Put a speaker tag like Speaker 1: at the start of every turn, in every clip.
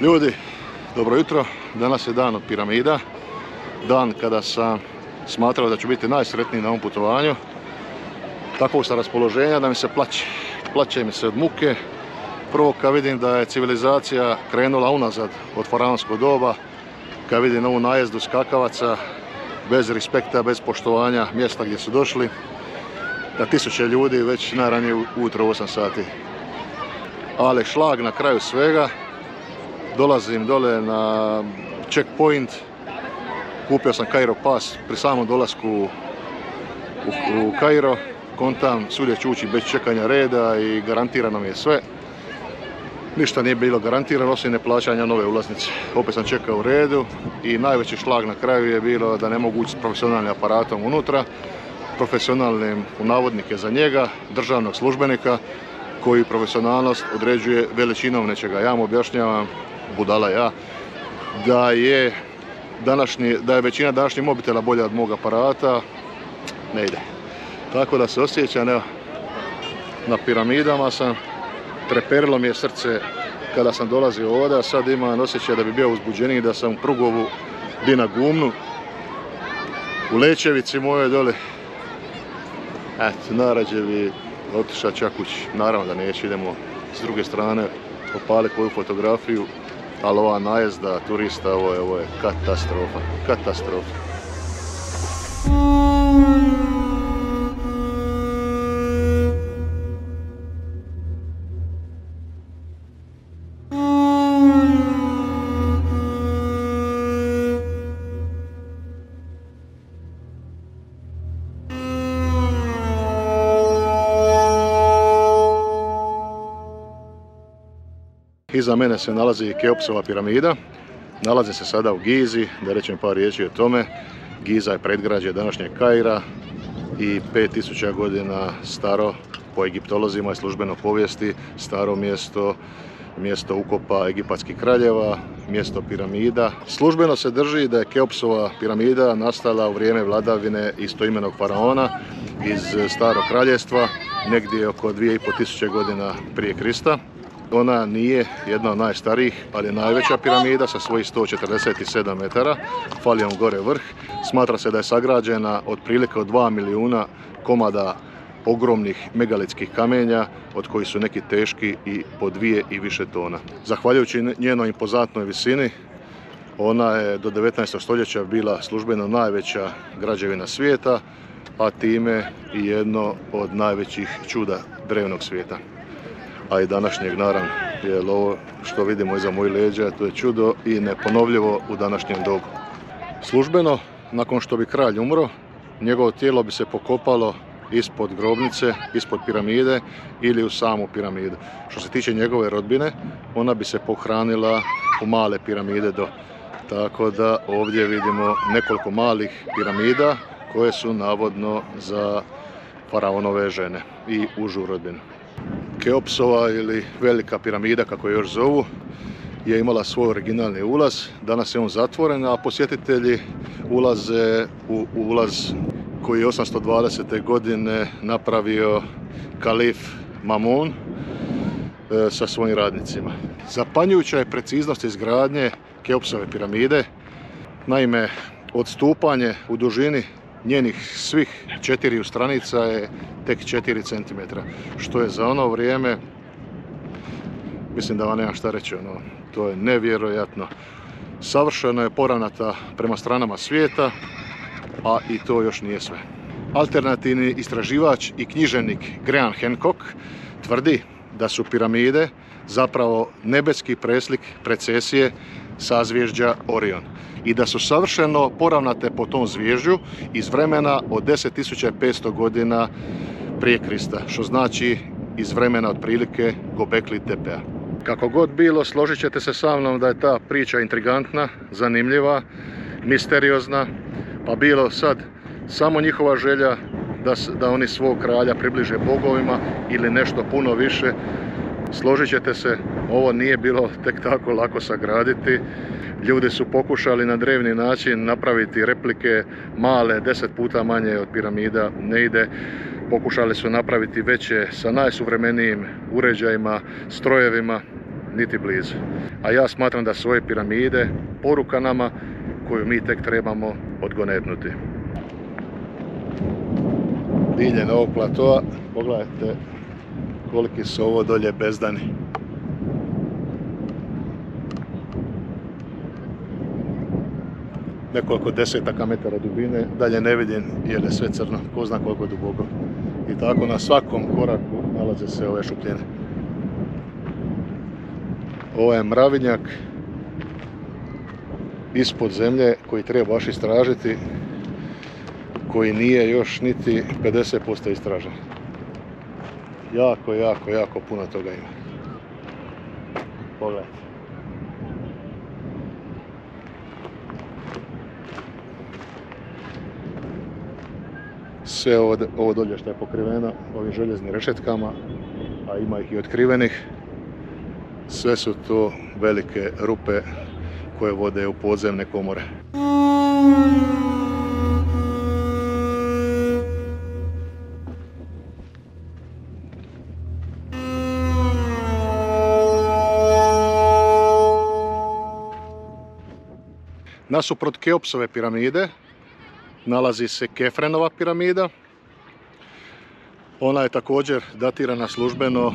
Speaker 1: Ljudi, dobro jutro. Danas je dan od piramida. Dan kada sam smatrao da ću biti najsretniji na ovom putovanju. Takvog sam raspoloženja da mi se plaće. Plaće mi se od muke. Prvo kad vidim da je civilizacija krenula unazad od faraonskog doba, kad vidim ovu najezdu skakavaca, bez respekta, bez poštovanja mjesta gdje su došli, da tisuće ljudi već najranije ujutro 8 sati. Ali šlag na kraju svega, dolazim dole na checkpoint, kupio sam Cairo Pass pri samom dolasku u, u Cairo, kontam, svudje ću ući bez čekanja reda i garantirano mi je sve. Ništa nije bilo garantirano osim neplaćanja nove ulaznice. Opet sam čekao u redu i najveći šlag na kraju je bilo da ne mogu ući s profesionalnim aparatom unutra, profesionalnim u navodnike za njega, državnog službenika koji profesionalnost određuje veličinom nečega. Ja mu objašnjavam, budala ja, da je, današnji, da je većina današnjih mobitela bolja od mog aparata, ne ide. Tako da se osjećam, evo, na piramidama sam, treperilo mi je srce kada sam dolazio ovdje, sad imam osjećaj da bi bio uzbuđeniji da sam u Prugovu di na Gumnu, u Lečevici moje dole. Eto, narađe bi otišao čak. Naravno da neću, idemo s druge strane opali koju fotografiju, ali ova najezda turista, ovo je, katastrofa, katastrofa. Iza mene se nalazi Keopsova piramida. Nalazi se sada u Gizi, da rečem par riječi o tome. Giza je predgrađe današnjeg Kaira i 5000 godina staro po egiptolozima i službeno povijesti staro mjesto mjesto ukopa egipatskih kraljeva, mjesto piramida. Službeno se drži da je Keopsova piramida nastala u vrijeme vladavine istoimenog faraona iz starog kraljestva, negdje oko 2500 godina prije Krista. Ona nije jedna od najstarijih, ali je najveća piramida sa svojih 147 metara, falijom gore vrh. Smatra se da je sagrađena otprilike od 2 milijuna komada ogromnih megalitskih kamenja, od kojih su neki teški i po dvije i više tona. Zahvaljujući njenoj impozantnoj visini, ona je do 19. stoljeća bila službeno najveća građevina svijeta, a time i jedno od najvećih čuda drevnog svijeta a i današnjeg naravno, jer ovo što vidimo iza mojih leđa to je čudo i neponovljivo u današnjem dobu. Službeno, nakon što bi kralj umro, njegovo tijelo bi se pokopalo ispod grobnice, ispod piramide ili u samu piramidu. Što se tiče njegove rodbine, ona bi se pohranila u male piramide do. Tako da ovdje vidimo nekoliko malih piramida koje su navodno za faraonove žene i užu rodbinu. Keopsova ili Velika piramida kako je još zovu je imala svoj originalni ulaz. Danas je on zatvoren, a posjetitelji ulaze u ulaz koji je 820. godine napravio kalif Mamun e, sa svojim radnicima. Zapanjujuća je preciznost izgradnje Keopsove piramide. Naime, odstupanje u dužini njenih svih četiri stranica je tek 4 cm. Što je za ono vrijeme, mislim da vam nemam šta reći, ono, to je nevjerojatno. Savršeno je poravnata prema stranama svijeta, a i to još nije sve. Alternativni istraživač i knjiženik Graham Hancock tvrdi da su piramide zapravo nebeski preslik precesije sazvježđa Orion i da su savršeno poravnate po tom zvježđu iz vremena od 10.500 godina prije Krista, što znači iz vremena otprilike Gobekli Tepea. Kako god bilo, složit ćete se sa mnom da je ta priča intrigantna, zanimljiva, misteriozna, pa bilo sad samo njihova želja da, da oni svog kralja približe bogovima ili nešto puno više, Složit ćete se, ovo nije bilo tek tako lako sagraditi. Ljudi su pokušali na drevni način napraviti replike male, deset puta manje od piramida, ne ide. Pokušali su napraviti veće sa najsuvremenijim uređajima, strojevima, niti blizu. A ja smatram da su ove piramide poruka nama koju mi tek trebamo odgonetnuti. Diljen ovog platoa, pogledajte koliki su ovo dolje bezdani. Nekoliko desetaka metara dubine, dalje ne vidim jer je sve crno, ko zna koliko je duboko. I tako na svakom koraku nalaze se ove šupljene. Ovo je mravinjak ispod zemlje koji treba baš istražiti koji nije još niti 50% istražen. Jako, jako, jako puno toga ima. Pogledajte. Sve ovo, ovo dolje što je pokriveno ovim željeznim rešetkama, a ima ih i otkrivenih, sve su to velike rupe koje vode u podzemne komore. Nasuprot Keopsove piramide nalazi se Kefrenova piramida. Ona je također datirana službeno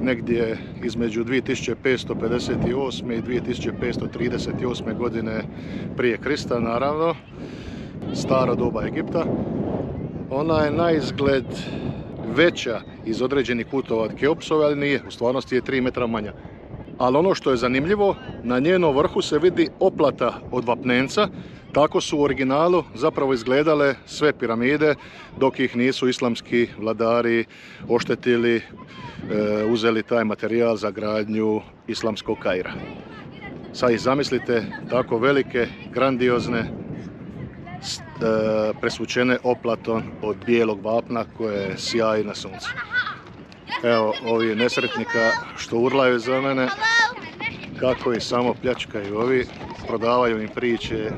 Speaker 1: negdje između 2558. i 2538. godine prije Krista, naravno, staro doba Egipta. Ona je na izgled veća iz određenih kutova od Keopsove, ali nije, u stvarnosti je 3 metra manja. Ali ono što je zanimljivo, na njenom vrhu se vidi oplata od vapnenca, tako su u originalu zapravo izgledale sve piramide dok ih nisu islamski vladari oštetili, e, uzeli taj materijal za gradnju islamskog Kaira. Sad ih zamislite tako velike, grandiozne, e, presvučene oplatom od bijelog vapna koje sjaji na suncu. Evo ovi nesretnika što urlaju za mene, kako ih samo pljačkaju ovi, prodavaju im priče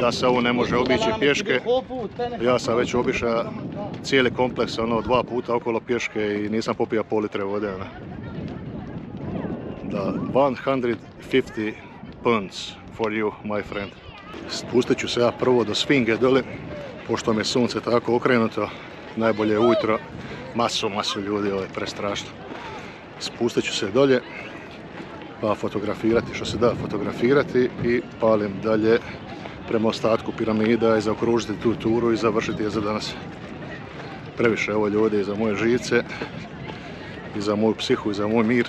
Speaker 1: da se ovo ne može obići pješke. Ja sam već obišao cijeli kompleks ono dva puta okolo pješke i nisam popio pol litre vode. Ono. Da, 150 pounds for you, my friend. Spustit ću se ja prvo do Sfinge dole, pošto mi sunce tako okrenuto, najbolje ujutro, masu, masu ljudi, ovo je prestrašno. Spustit ću se dolje, pa fotografirati što se da fotografirati i palim dalje prema ostatku piramida i zaokružiti tu turu i završiti je za danas. Previše ovo ljudi i za moje živce i za moju psihu i za moj mir.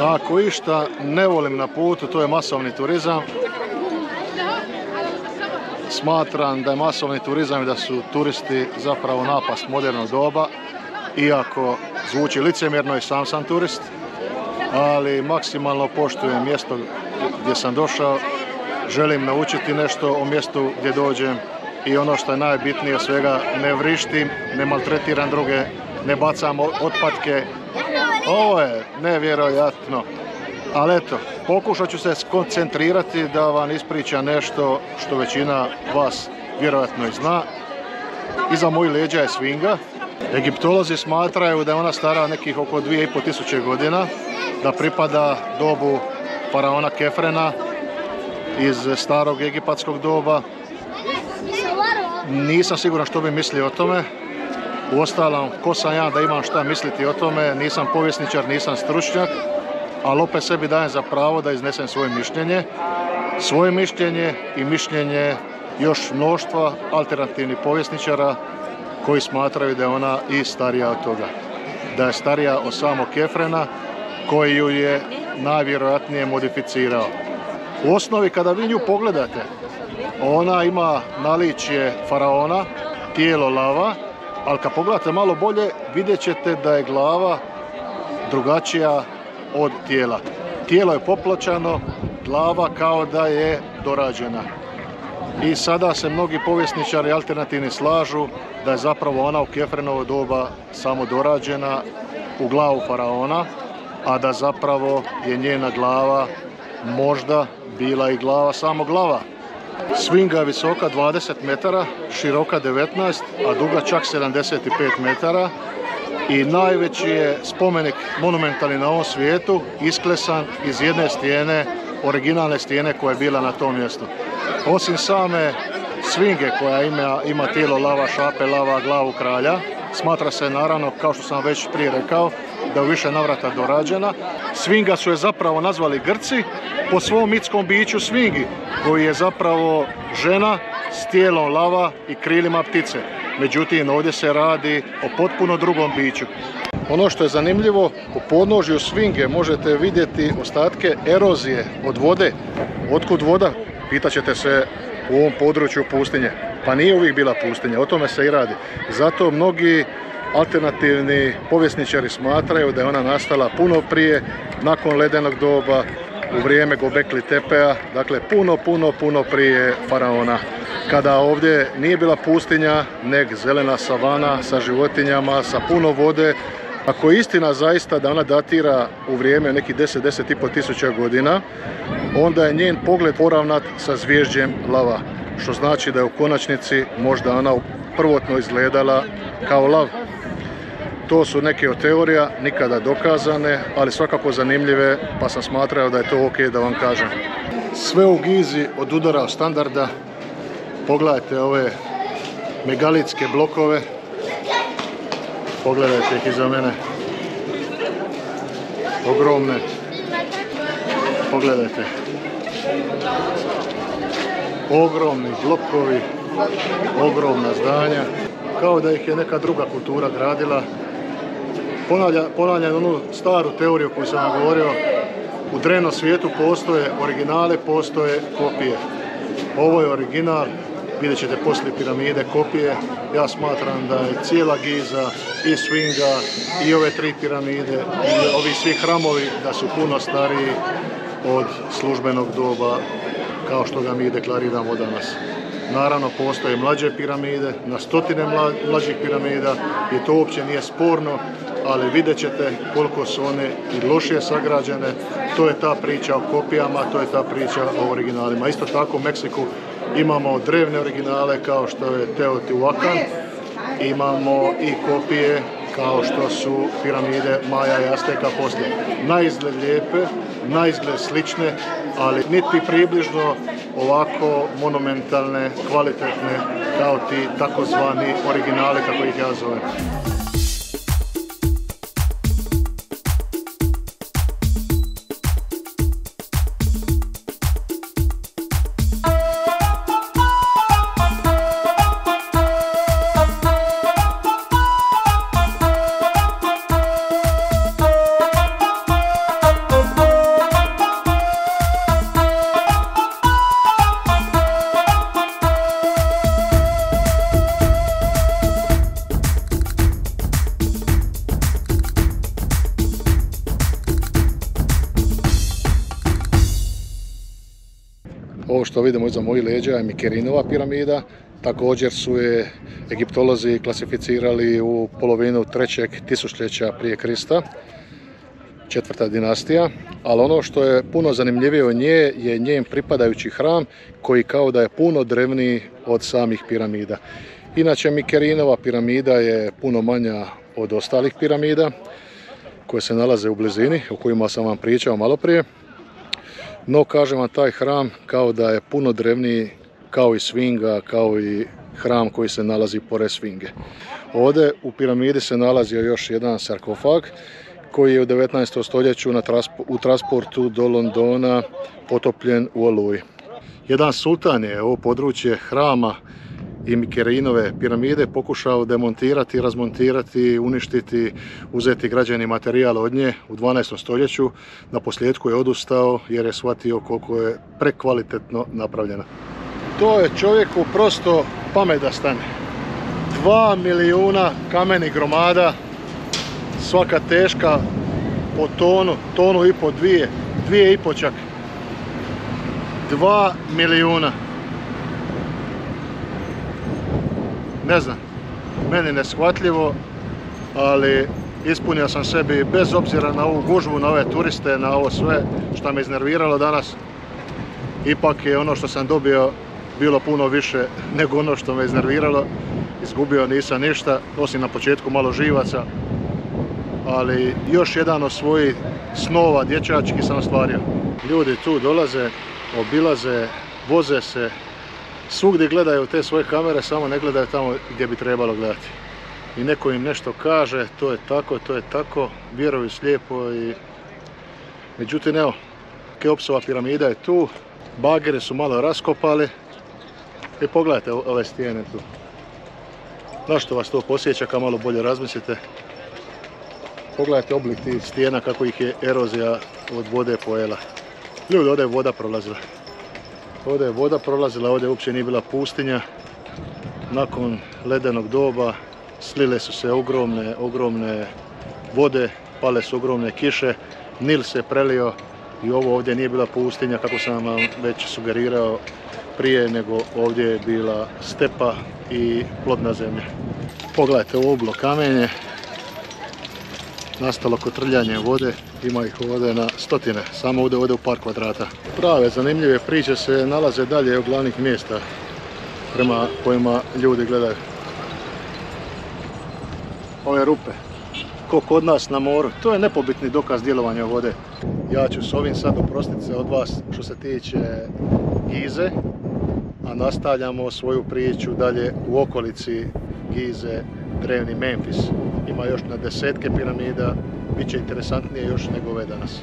Speaker 1: Ako išta ne volim na putu, to je masovni turizam. Smatram da je masovni turizam i da su turisti zapravo napast modernog doba, iako zvuči licemjerno i sam sam turist, ali maksimalno poštujem mjesto gdje sam došao, želim naučiti nešto o mjestu gdje dođem i ono što je najbitnije svega, ne vrištim, ne maltretiram druge, ne bacam otpadke. Ovo je nevjerojatno. Ali eto, pokušat ću se skoncentrirati da vam ispričam nešto što većina vas vjerojatno i zna. Iza mojih leđa je svinga. Egiptolozi smatraju da je ona stara nekih oko 2500 godina, da pripada dobu faraona Kefrena iz starog egipatskog doba. Nisam siguran što bi mislio o tome. Uostalom, ko sam ja da imam šta misliti o tome, nisam povjesničar, nisam stručnjak, ali opet sebi dajem za pravo da iznesem svoje mišljenje. Svoje mišljenje i mišljenje još mnoštva alternativnih povjesničara koji smatraju da je ona i starija od toga. Da je starija od samog Kefrena koji ju je najvjerojatnije modificirao. U osnovi kada vi nju pogledate, ona ima naličje faraona, tijelo lava, ali kad pogledate malo bolje vidjet ćete da je glava drugačija od tijela. Tijelo je popločano, glava kao da je dorađena. I sada se mnogi povjesničari alternativni slažu da je zapravo ona u Kefrenovo doba samo dorađena u glavu faraona, a da zapravo je njena glava možda bila i glava samo glava Svinga je visoka 20 metara, široka 19, a duga čak 75 metara. I najveći je spomenik monumentalni na ovom svijetu, isklesan iz jedne stijene, originalne stijene koja je bila na tom mjestu. Osim same svinge koja ima, ima tijelo lava, šape, lava, glavu kralja, smatra se naravno, kao što sam već prije rekao, da je više navrata dorađena. Svinga su je zapravo nazvali Grci po svom mitskom biću svingi, koji je zapravo žena s tijelom lava i krilima ptice. Međutim, ovdje se radi o potpuno drugom biću. Ono što je zanimljivo, u podnožju svinge možete vidjeti ostatke erozije od vode. Otkud voda? Pitaćete se u ovom području pustinje. Pa nije uvijek bila pustinja, o tome se i radi. Zato mnogi alternativni povjesničari smatraju da je ona nastala puno prije, nakon ledenog doba, u vrijeme Gobekli Tepea, dakle puno, puno, puno prije faraona. Kada ovdje nije bila pustinja, nek zelena savana sa životinjama, sa puno vode, ako je istina zaista da ona datira u vrijeme nekih 10-10,5 tisuća godina, onda je njen pogled poravnat sa zvježđem lava, što znači da je u konačnici možda ona prvotno izgledala kao lav. To su neke od teorija, nikada dokazane, ali svakako zanimljive, pa sam smatrao da je to ok da vam kažem. Sve u Gizi od udara standarda. Pogledajte ove megalitske blokove. Pogledajte ih iza mene. Ogromne. Pogledajte. Ogromni blokovi, ogromna zdanja. Kao da ih je neka druga kultura gradila ponavljam onu staru teoriju koju sam vam govorio, u drevnom svijetu postoje originale, postoje kopije. Ovo je original, vidjet ćete poslije piramide kopije. Ja smatram da je cijela Giza i Swinga i ove tri piramide i ovi svi hramovi da su puno stariji od službenog doba kao što ga mi deklariramo danas. Naravno, postoje mlađe piramide, na stotine mlađih piramida i to uopće nije sporno, ali vidjet ćete koliko su one i lošije sagrađene. To je ta priča o kopijama, to je ta priča o originalima. Isto tako u Meksiku imamo drevne originale kao što je Teotihuacan, imamo i kopije kao što su piramide Maja i Azteka poslije. Naizgled lijepe, naizgled slične, ali niti približno ovako monumentalne, kvalitetne kao ti takozvani originali kako ih ja zovem. Ovo što vidimo iza mojih leđa je Mikerinova piramida. Također su je egiptolozi klasificirali u polovinu trećeg tisućljeća prije Krista, četvrta dinastija. Ali ono što je puno zanimljivije od nje je njen pripadajući hram koji kao da je puno drevniji od samih piramida. Inače Mikerinova piramida je puno manja od ostalih piramida koje se nalaze u blizini, o kojima sam vam pričao malo prije. No, kažem vam, taj hram kao da je puno drevniji kao i svinga, kao i hram koji se nalazi pored svinge. Ovdje u piramidi se nalazio još jedan sarkofag koji je u 19. stoljeću u transportu do Londona potopljen u Oluji. Jedan sultan je ovo područje hrama i Mikerinove piramide pokušao demontirati, razmontirati, uništiti, uzeti građani materijal od nje u 12. stoljeću. Na posljedku je odustao jer je shvatio koliko je prekvalitetno napravljena. To je čovjeku prosto pamet da stane. Dva milijuna kamenih gromada, svaka teška po tonu, tonu i po dvije, dvije i po čak. Dva milijuna. Ne znam, meni neshvatljivo, ali ispunio sam sebi bez obzira na ovu gužvu, na ove turiste, na ovo sve što me iznerviralo danas. Ipak je ono što sam dobio bilo puno više nego ono što me iznerviralo. Izgubio nisam ništa, osim na početku malo živaca, ali još jedan od svojih snova dječački sam ostvario. Ljudi tu dolaze, obilaze, voze se, svugdje gledaju te svoje kamere, samo ne gledaju tamo gdje bi trebalo gledati. I neko im nešto kaže, to je tako, to je tako, vjeruju slijepo i... Međutim, evo, Keopsova piramida je tu, bagere su malo raskopali i pogledajte ove stijene tu. Na što vas to posjeća, kad malo bolje razmislite. Pogledajte oblik tih stijena kako ih je erozija od vode pojela. Ljudi, ovdje je voda prolazila. Ovdje je voda prolazila, ovdje uopće nije bila pustinja. Nakon ledenog doba slile su se ogromne, ogromne vode, pale su ogromne kiše, Nil se prelio i ovo ovdje nije bila pustinja kako sam vam već sugerirao prije, nego ovdje je bila stepa i plodna zemlja. Pogledajte ovo oblo kamenje, nastalo kotrljanje vode, ima ih ovdje na stotine, samo ovdje, ovdje u par kvadrata. Prave zanimljive priče se nalaze dalje od glavnih mjesta prema kojima ljudi gledaju. Ove rupe, ko kod nas na moru, to je nepobitni dokaz djelovanja vode. Ja ću s ovim sad oprostiti se od vas što se tiče Gize, a nastavljamo svoju priču dalje u okolici Gize, drevni Memphis. Još na desetke piramida, bit će interesantnije još nego ove danas.